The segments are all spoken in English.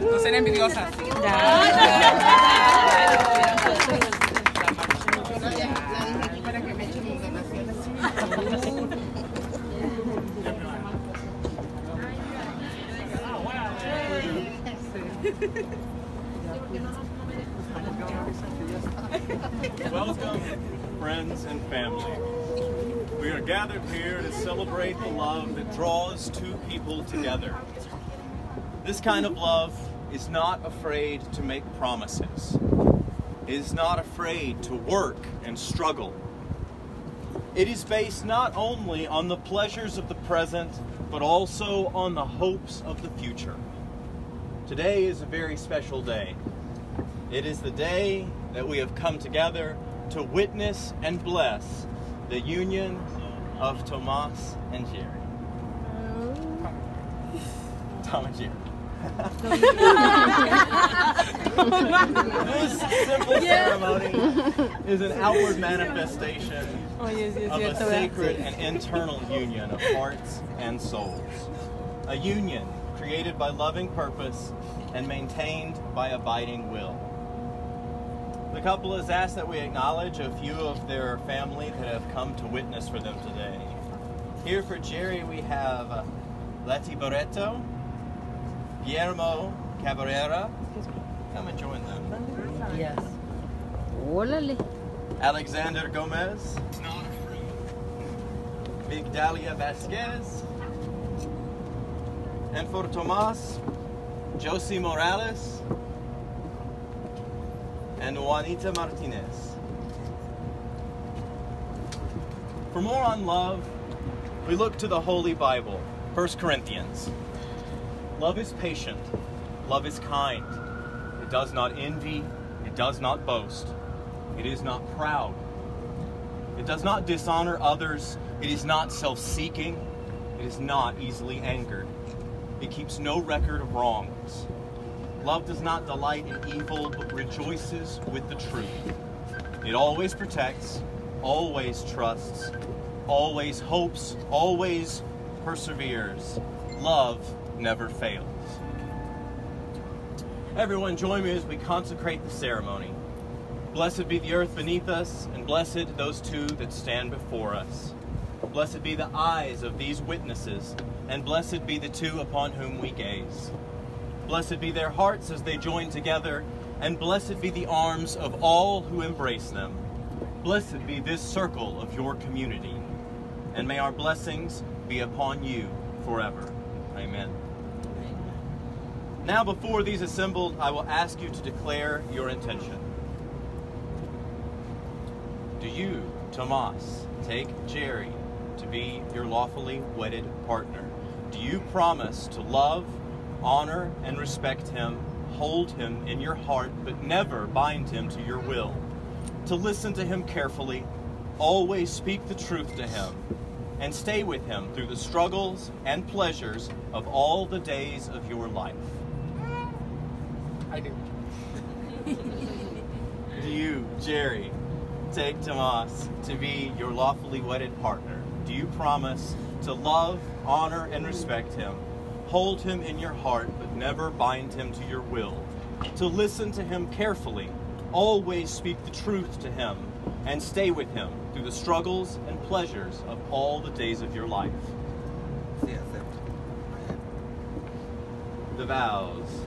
No Welcome, friends and family. We are gathered here to celebrate the love that draws two people together. This kind of love is not afraid to make promises, is not afraid to work and struggle. It is based not only on the pleasures of the present, but also on the hopes of the future. Today is a very special day. It is the day that we have come together to witness and bless the union of Tomas and Jerry. Oh. Tom and Jerry this simple ceremony is an outward manifestation oh, yes, yes, of yes, a sacred and internal union of hearts and souls. A union created by loving purpose and maintained by abiding will. The couple is asked that we acknowledge a few of their family that have come to witness for them today. Here for Jerry, we have Letty Barreto, Guillermo Cabrera. Come and join them. Yes. Olale. Alexander Gomez. Migdalia Vasquez. And for Tomas, Josie Morales. And Juanita Martinez. For more on love, we look to the Holy Bible, 1 Corinthians. Love is patient. Love is kind. It does not envy. It does not boast. It is not proud. It does not dishonor others. It is not self seeking. It is not easily angered. It keeps no record of wrongs. Love does not delight in evil, but rejoices with the truth. It always protects, always trusts, always hopes, always perseveres. Love never fails. Everyone, join me as we consecrate the ceremony. Blessed be the earth beneath us, and blessed those two that stand before us. Blessed be the eyes of these witnesses, and blessed be the two upon whom we gaze. Blessed be their hearts as they join together, and blessed be the arms of all who embrace them. Blessed be this circle of your community, and may our blessings be upon you forever. Amen. Now before these assembled, I will ask you to declare your intention. Do you, Tomas, take Jerry to be your lawfully wedded partner? Do you promise to love, honor, and respect him, hold him in your heart, but never bind him to your will? To listen to him carefully, always speak the truth to him, and stay with him through the struggles and pleasures of all the days of your life? I do. do you, Jerry, take Tomas to be your lawfully wedded partner? Do you promise to love, honor, and respect him, hold him in your heart, but never bind him to your will, to listen to him carefully, always speak the truth to him, and stay with him through the struggles and pleasures of all the days of your life? The vows.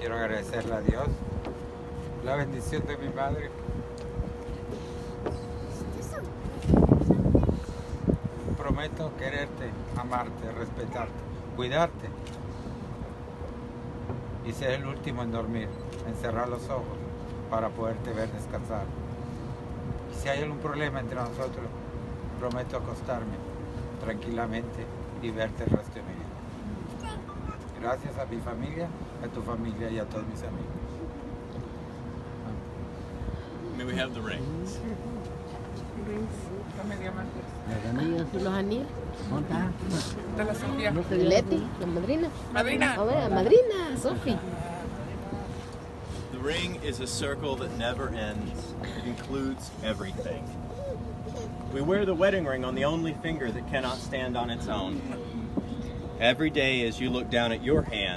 quiero agradecerle a Dios la bendición de mi madre. Prometo quererte, amarte, respetarte, cuidarte y ser el último en dormir, en cerrar los ojos para poderte ver descansar. si hay algún problema entre nosotros, prometo acostarme tranquilamente y verte el resto de mi vida. Gracias a mi familia. a tu familia y a todos mis amigos. May we have the rings? Rings. Las anillas. ¿Y los anillos? ¿Dónde De Sofía. De Leti, la madrina. Madrina. madrina, Sofi. The ring is a circle that never ends. It includes everything. We wear the wedding ring on the only finger that cannot stand on its own. Every day as you look down at your hand,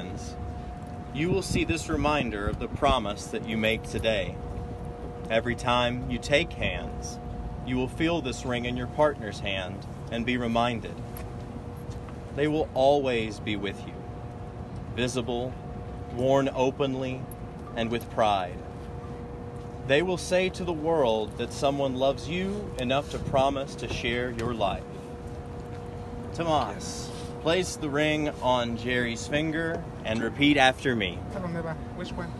you will see this reminder of the promise that you make today. Every time you take hands, you will feel this ring in your partner's hand and be reminded. They will always be with you, visible, worn openly, and with pride. They will say to the world that someone loves you enough to promise to share your life. Tomas. Place the ring on Jerry's finger and repeat after me. Which one?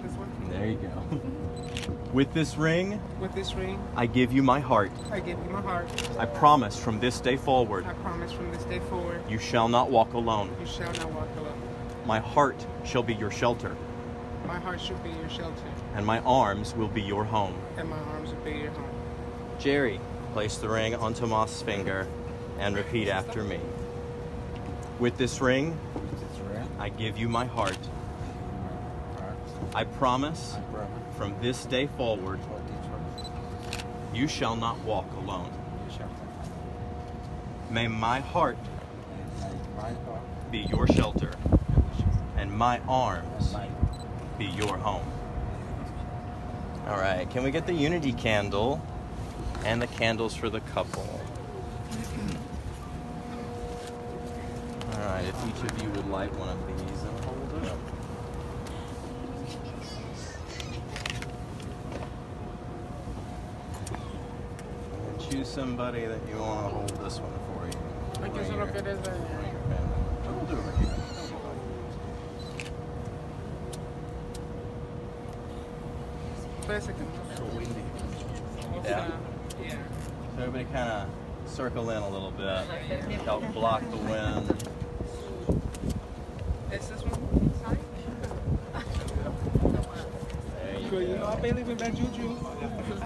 This one? There you go. With this ring, with this ring, I give you my heart. I give you my heart. I promise from this day forward. I promise from this day forward. You shall not walk alone. You shall not walk alone. My heart shall be your shelter. My heart shall be your shelter. And my arms will be your home. And my arms will be your home. Jerry, place the ring on Tomas' finger and repeat after me. With this ring, I give you my heart. I promise from this day forward, you shall not walk alone. May my heart be your shelter and my arms be your home. All right, can we get the unity candle and the candles for the couple? if each of you would light one of these and hold it up. And choose somebody that you want to hold this one for you. Like is it okay as a... We'll do it right here. Basically. So windy. Yeah. Yeah. So everybody kind of circle in a little bit, help block the wind. Bailey juju. And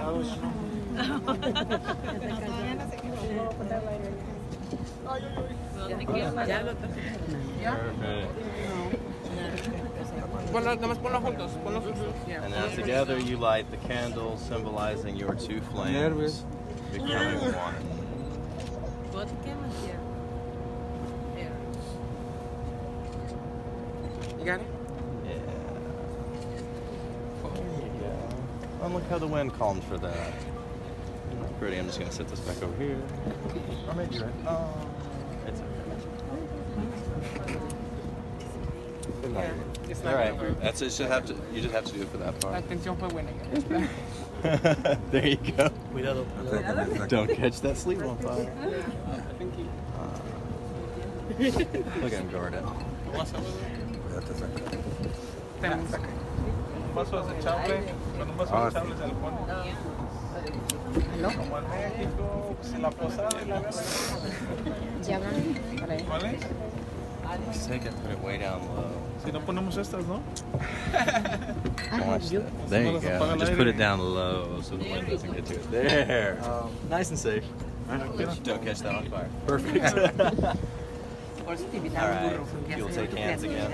now together you light the candle symbolizing your two flames becoming one. You got it? and look how the wind calms for that. Pretty, I'm just gonna set this back over here. Or maybe right. Oh, it's okay. Good It's not All right, over. that's it. You just have to. You just have to do it for that part. Atención fue buena. there you go. Cuidado. Don't catch that sleeve on fire. Uh, look at him guard it. Ten Paso de Ah, sí. ¿Aló? Llaman. ¿Cuáles? Si no ponemos estas, ¿no? Ah, there you go. Just put it down low so the wind doesn't get to it. There. Um, nice and safe. Ah, Don't catch that on fire. Perfect. All right. take hands again.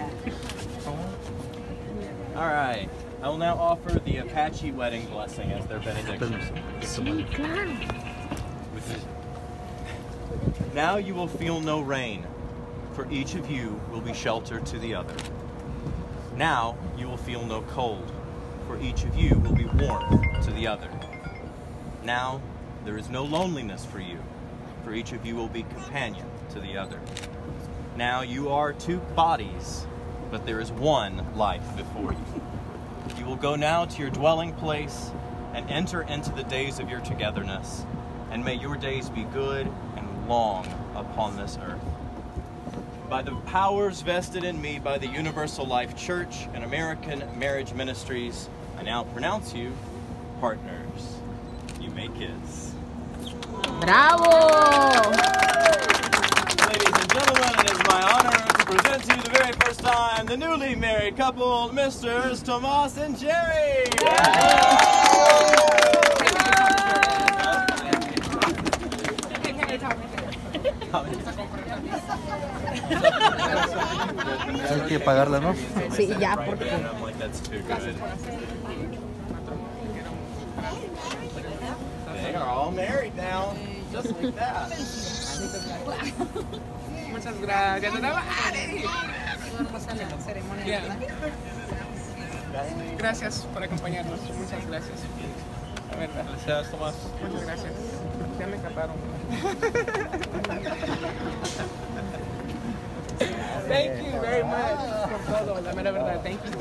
All right. I will now offer the Apache wedding blessing as their benediction. Now you will feel no rain, for each of you will be shelter to the other. Now you will feel no cold, for each of you will be warmth to the other. Now there is no loneliness for you, for each of you will be companion to the other. Now you are two bodies, but there is one life before you. You will go now to your dwelling place and enter into the days of your togetherness. And may your days be good and long upon this earth. By the powers vested in me by the Universal Life Church and American Marriage Ministries, I now pronounce you partners. You may kiss. Bravo! Ladies and gentlemen, it is my honor present to you the very first time the newly married couple, Mr. Tomas and Jerry. Hay que pagarla, ¿no? Sí, ya, porque... They are all married now, just like that. Muchas gracias. Gracias por acompañarnos. Muchas gracias. La verdad. Gracias, Tomás. Muchas gracias. Ya me encantaron. Thank you very much por todo, la mera verdad. Thank you for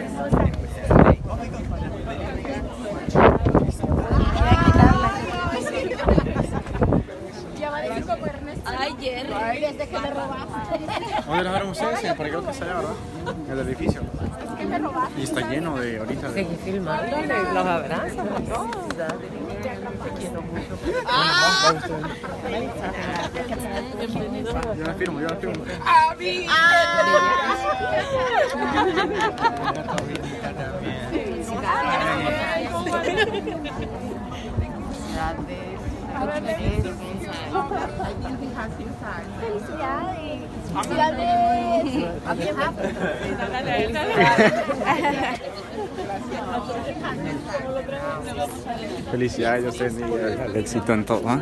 Desde que que ¿verdad? el edificio. Y está lleno de ahorita. De... los abrazos. Ah. Yo la firmo, yo la firmo. ¡A ah. mí! ¿eh? ¡Felicidades! ¡Felicidades! Felicidades, yo éxito en todo.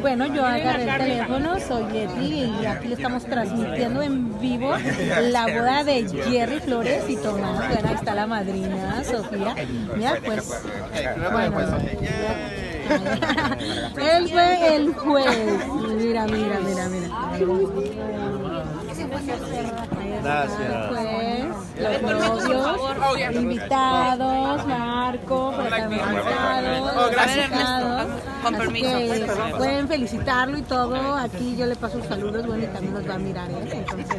Bueno, yo agarré el teléfono, soy Yeti y aquí le estamos transmitiendo en vivo la boda de Jerry Flores y Tomás. ahí está la madrina, Sofía. Ya, pues. él fue el juez. Mira, mira, mira, mira. Gracias. Pues, los novios, invitados, Marco, Gracias. Con permiso. Pueden felicitarlo y todo. Aquí yo le paso los saludos, bueno, y también nos va a mirar, ¿eh? Entonces,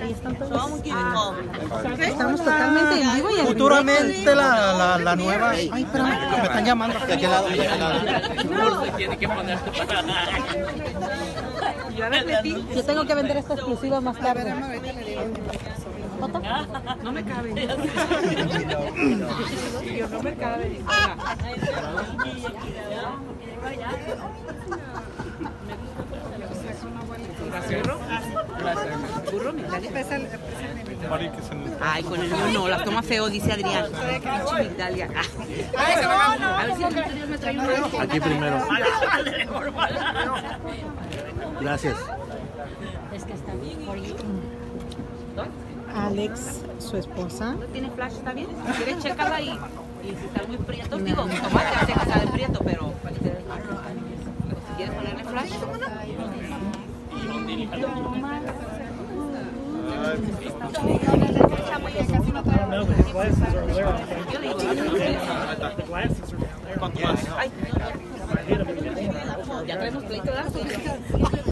ahí están todos. Ah, estamos totalmente en vivo y Futuramente la, la, nueva. Ay, pero me están llamando. De aquel lado. No. Tiene que poner yo Yo tengo que vender esta exclusiva más tarde. No me cabe. no me cabe. Ay, con el mío no, la toma feo, dice Adrián. Aquí primero. Gracias. Alex, su esposa. tiene flash? ¿Está quieres, Y, si está muy prieto, digo, tomate, pero si quieres ponerle flash, Ya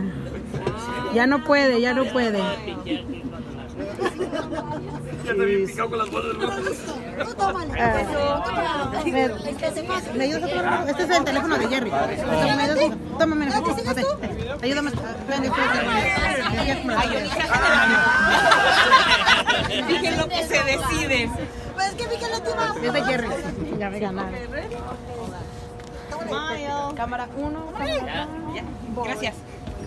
Ya no puede, ya no puede. Ya está bien picado con las bolas Me Este es el teléfono de Jerry. Tómame, ayúdame. Dije lo que se decide. Pues es que fíjate la última. Es de Jerry. Ya me ganaron. Cámara 1. Gracias.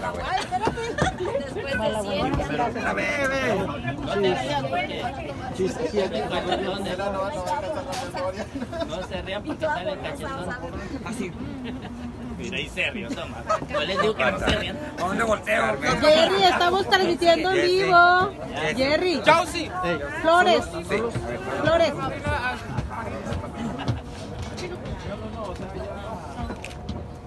la espérate. Después de 100. La bebe. No se rían porque sale cachetón. Así. Mira, y se rió, toma. Yo les digo que no se rían. ¿A dónde volteo? Jerry, estamos transmitiendo en vivo. Jerry. Chausi. Flores. Flores.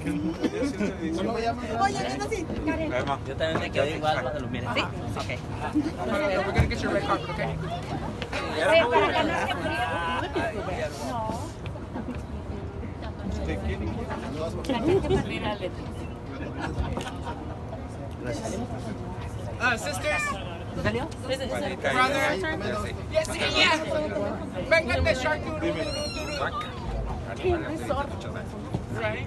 Oye, viendo así. Yo también me igual cuando lo mire. Sí. Ok. We're going to get your red okay? no Uh, sisters. Brother. Yes, yeah. Shark. Right?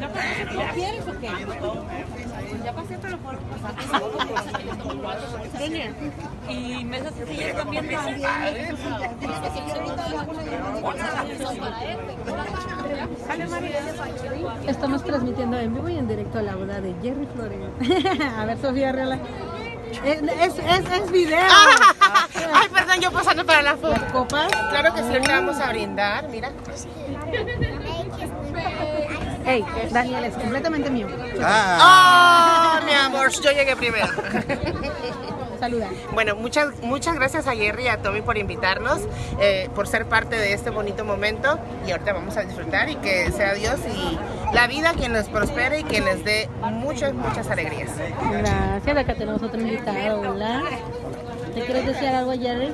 ¿No quieres o qué? Ya pasé los Y mesas Estamos transmitiendo en vivo y en directo a la boda de Jerry Flores. a ver, Sofía Reala. Es, es, video. Ah, ay, perdón, yo pasando para la foto. ¿Copas? Claro que sí, le vamos a brindar, mira. Hey, Daniel es completamente mío. Ah. Oh, mi amor, yo llegué primero. Saluda. Bueno, muchas, muchas gracias a Jerry y a Tommy por invitarnos, eh, por ser parte de este bonito momento. Y ahorita vamos a disfrutar y que sea Dios y la vida quien nos prospere y quien les dé muchas, muchas alegrías. Gracias, acá tenemos otro invitado. Hola. ¿Te quieres decir algo, Jerry?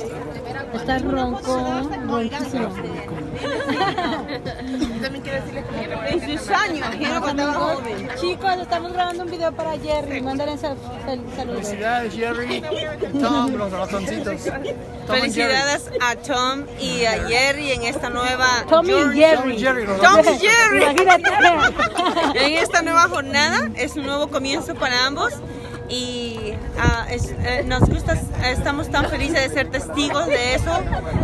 Está ronco, ronquísimo. También quiero decirle que años, Chicos, estamos grabando un video para Jerry. Mándale saludos. Felicidades, Jerry. Tom, los ratoncitos. Felicidades a Tom y a Jerry en esta nueva. Tom y Jerry. Tom y Jerry. en esta nueva jornada es un nuevo comienzo para ambos y ah, eh, nos gusta, estamos tan felices de ser testigos de eso.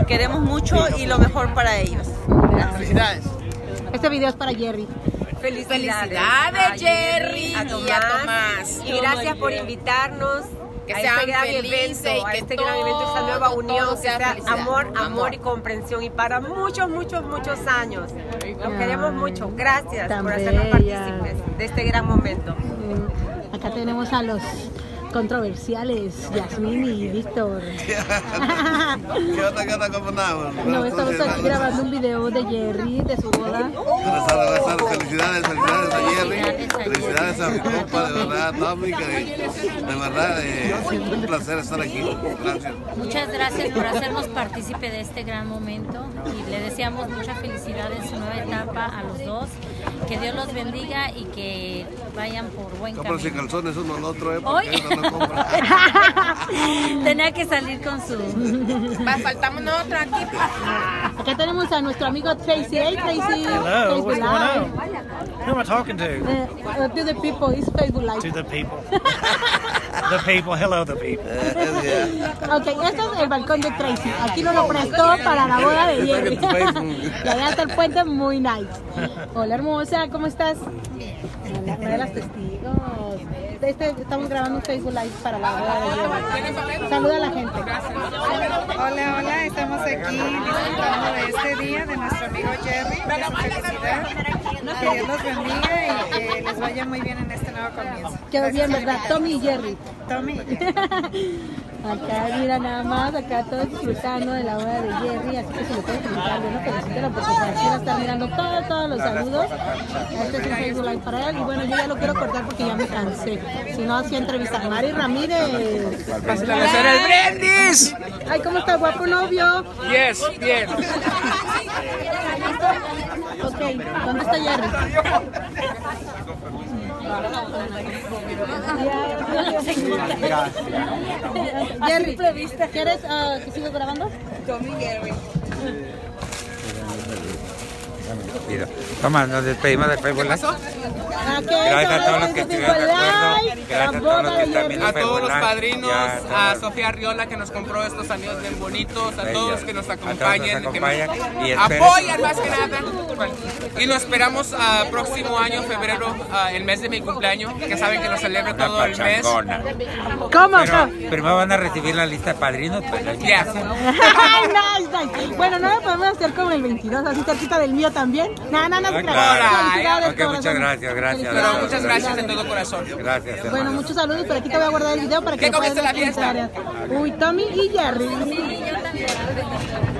Queremos mucho y lo mejor para ellos. Felicidades. Este video es para Jerry. Felicidades, Jerry y Tomás. Y gracias por invitarnos. Que a este, este gran evento, a esta nueva unión, que amor, amor, y comprensión y para muchos, muchos, muchos años. Los queremos mucho. Gracias por hacernos partícipes de este gran momento acá tenemos a los controversiales, Yasmín y Víctor. ¿Qué onda, qué onda, cómo No, estamos aquí grabando un video de Jerry, de su boda. Felicidades, felicidades a Jerry, felicidades a mi compa, de verdad, Tommy, de verdad, es eh, un placer estar aquí. Gracias. Muchas gracias por hacernos partícipe de este gran momento y le deseamos mucha felicidad en su nueva etapa a los dos. Que Dios los bendiga y que vayan por buen camino. Cómprense y calzones uno al otro, ¿eh? ¿Hoy? Tenía que salir con su... Va, faltamos nosotros aquí. Acá tenemos a nuestro amigo Tracy. Tracy. Tracy. Who am I talking to? Uh, uh to the people. Facebook Live. To the people. the people. Hello, the people. Uh, eh, yeah. Ok, esto es el balcón de Tracy. Aquí nos lo prestó para la boda de Jerry. y allá está el puente muy nice. Hola, hermosa. ¿Cómo estás? Hola, una de las testigos. Este, estamos grabando un Facebook Live para la boda de Jerry. Saluda a la gente. Hola, hola. Estamos aquí disfrutando de este día de nuestro amigo Jerry. De su felicidad que Dios los bendiga y que eh, les vaya muy bien en este nuevo comienzo. Qué bien, ¿verdad? Tommy y Jerry. Tommy. acá, mira nada más, acá todos disfrutando de la obra de Jerry, así que se lo pueden comentar, yo felicito estar mirando todos, los saludos. Este es un Facebook Live para él y bueno, yo ya lo quiero cortar porque ya me cansé. Si no, así entrevistar a Mari Ramírez. a hacer el Brendis. Ay, ¿cómo está guapo novio? Yes, bien. ¿Dónde está Jerry? Jerry, ¿quieres ah, que siga grabando? Tommy divertido. Toma, nos despedimos de Facebook ¿eh? Live. Gracias a todos los que estuvieron de acuerdo. Gracias a todos los que están A todos los padrinos, a Sofía Riola que nos compró estos anillos bien bonitos, a todos que nos acompañen. Apoyan más que nada. Y lo esperamos ah, próximo año, febrero, ah, el mes de mi cumpleaños, que saben que lo celebro todo el mes. ¿Cómo? Primero van a recibir la lista de padrinos. Pues, bueno, no lo podemos hacer como el 22, así cerquita del mío también. Nada, no. más gracias. Ah, muchas gracias, gracias. Pero muchas gracias de todo corazón. Gracias. Bueno, muchos saludos y por aquí te voy a guardar el video para que ¿Qué lo Uy, Tommy y Jerry. Sí, yo también.